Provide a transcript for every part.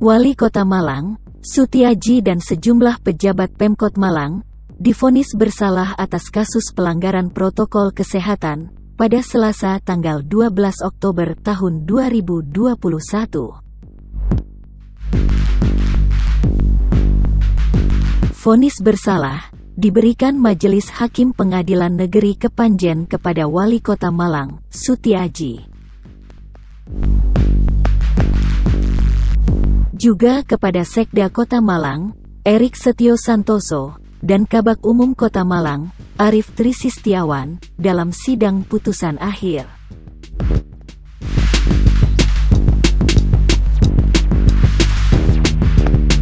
Wali Kota Malang, Sutiaji dan sejumlah pejabat Pemkot Malang, difonis bersalah atas kasus pelanggaran protokol kesehatan, pada Selasa tanggal 12 Oktober tahun 2021. Fonis bersalah diberikan Majelis Hakim Pengadilan Negeri Kepanjen kepada Wali Kota Malang, Sutiaji. Juga kepada Sekda Kota Malang, Erik Setio Santoso, dan Kabak Umum Kota Malang, Arif Trisistiawan, dalam sidang putusan akhir.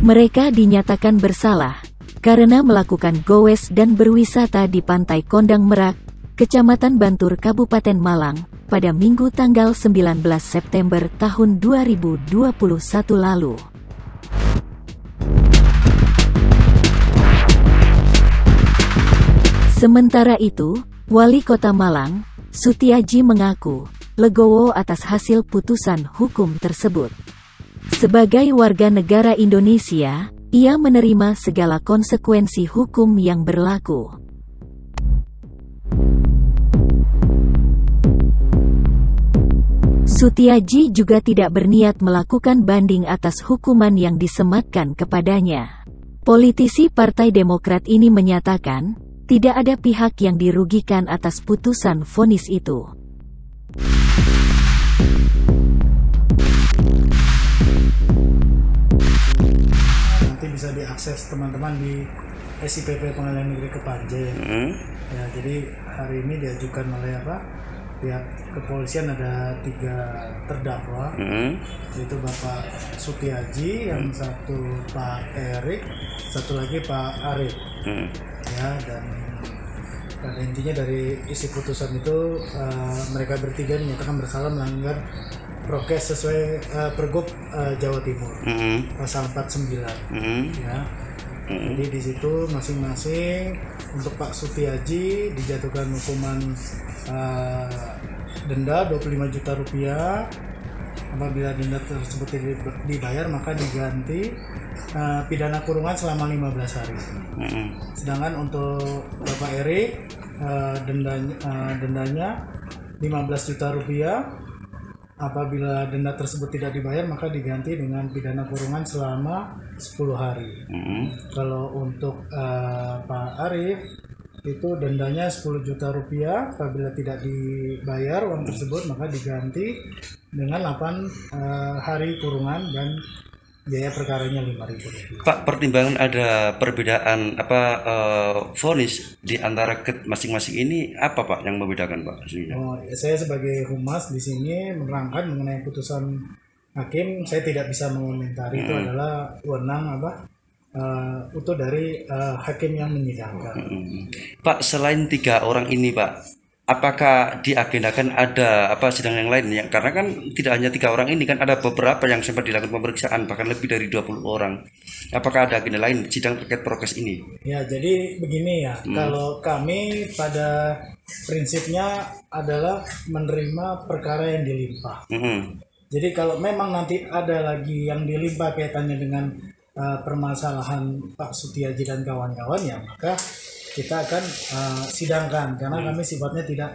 Mereka dinyatakan bersalah karena melakukan goes dan berwisata di Pantai Kondang Merak, Kecamatan Bantur Kabupaten Malang, pada Minggu tanggal 19 September tahun 2021 lalu. Sementara itu, Wali Kota Malang, Sutiaji mengaku legowo atas hasil putusan hukum tersebut. Sebagai warga negara Indonesia, ia menerima segala konsekuensi hukum yang berlaku. Sutiaji juga tidak berniat melakukan banding atas hukuman yang disematkan kepadanya. Politisi Partai Demokrat ini menyatakan, tidak ada pihak yang dirugikan atas putusan vonis itu. bisa diakses teman-teman di SIPP Pengadilan Negeri Kepanjen. Hmm. Ya, jadi hari ini diajukan oleh apa? Pihak kepolisian ada tiga terdakwa, hmm. yaitu Bapak Sutiaji, yang hmm. satu Pak Erik, satu lagi Pak Arif. Hmm. Ya, dan pada intinya dari isi putusan itu uh, mereka bertiga menyatakan bersalah melanggar prokes sesuai uh, pergub uh, Jawa Timur mm -hmm. pasal 49 mm -hmm. ya mm -hmm. jadi di situ masing-masing untuk Pak Sutiaji dijatuhkan hukuman uh, denda 25 juta rupiah apabila denda tersebut tidak dibayar maka diganti uh, pidana kurungan selama 15 hari mm -hmm. sedangkan untuk Bapak Erik uh, dendanya, uh, dendanya 15 juta rupiah apabila denda tersebut tidak dibayar maka diganti dengan pidana kurungan selama 10 hari. Mm -hmm. Kalau untuk uh, Pak Arif itu dendanya 10 juta rupiah apabila tidak dibayar uang tersebut maka diganti dengan 8 uh, eh, hari kurungan dan biaya perkaranya lima ribu Pak pertimbangan ada perbedaan apa uh, vonis di antara masing-masing ini apa Pak yang membedakan Pak? Oh, saya sebagai humas di sini menerangkan mengenai putusan hakim saya tidak bisa mengomentari hmm. itu adalah wewenang apa uh, utuh dari uh, hakim yang menyidangkan. Hmm. Pak selain tiga orang ini Pak apakah diagendakan ada apa sidang yang lain ya karena kan tidak hanya tiga orang ini kan ada beberapa yang sempat dilakukan pemeriksaan bahkan lebih dari 20 orang apakah ada agenda lain sidang terkait prokes ini ya jadi begini ya hmm. kalau kami pada prinsipnya adalah menerima perkara yang dilimpah hmm. jadi kalau memang nanti ada lagi yang dilimpah kaitannya dengan uh, permasalahan Pak Sutiaji dan kawan-kawannya maka kita akan uh, sidangkan karena hmm. kami sifatnya tidak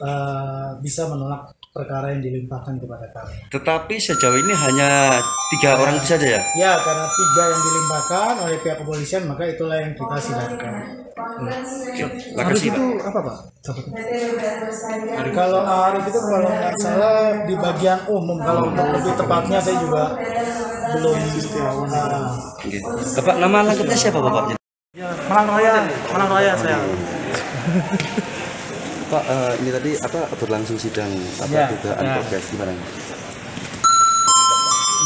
uh, bisa menolak perkara yang dilimpahkan kepada kami. Tetapi sejauh ini hanya tiga ya, orang saja ya? Ya, karena tiga yang dilimpahkan oleh pihak kepolisian maka itulah yang kita sidangkan. Hmm. Arif itu apa pak? Kalau Arif itu kalau nggak salah di bagian umum kalau untuk lebih tepatnya saya juga belum. Uh, Bapak nama lengkapnya siapa bapak? Ya, Malang Raya, Malang Raya saya. Pak, uh, ini tadi apa berlangsung sidang apa ya, dugaan ya. progres gimana?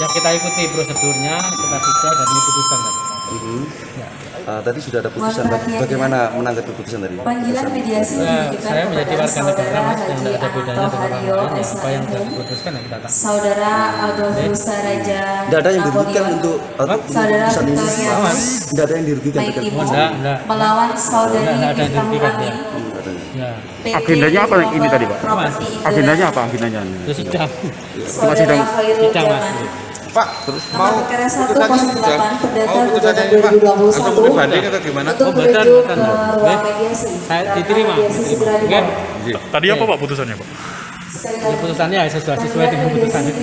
Ya kita ikuti prosedurnya, kita sudah dan diputuskan tadi. Mm -hmm. ya. Uh, tadi sudah ada putusan. Bagaimana menanggapi putusan tadi? Panggilan mediasi ya, saya menjadi warga negara mas yang tidak ada bedanya dengan orang lain. Ya, apa yang sudah diputuskan yang kita tahu. Saudara Adolfus Saraja. Tidak ada yang dirugikan untuk saudara putusan ini. Tidak ada yang dirugikan. Melawan saudari Tidak ada yang dirugikan ya. Ya. Agendanya apa ini tadi Pak? Agendanya apa agendanya? Ya sidang. Cuma sidang. Sidang mas. Pak, terus mau Nomor perkara 108 putusannya sudah. Perdata Mau putusannya Gugatan ini, Pak. 2021 Atau mau dibanding atau gimana? untuk Oh, betul, menuju betul. ke Oke. ruang mediasi. Saya diterima, Oke. dimulai. Tadi apa Pak putusannya Pak? Ini putusannya ya sesuai sesuai dengan putusan itu.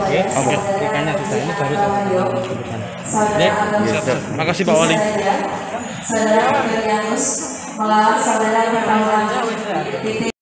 Oke. sudah ini baru Saudara Adolfus Makasih Pak Wali. Saudara Ferdinandus melawan saudara Pertama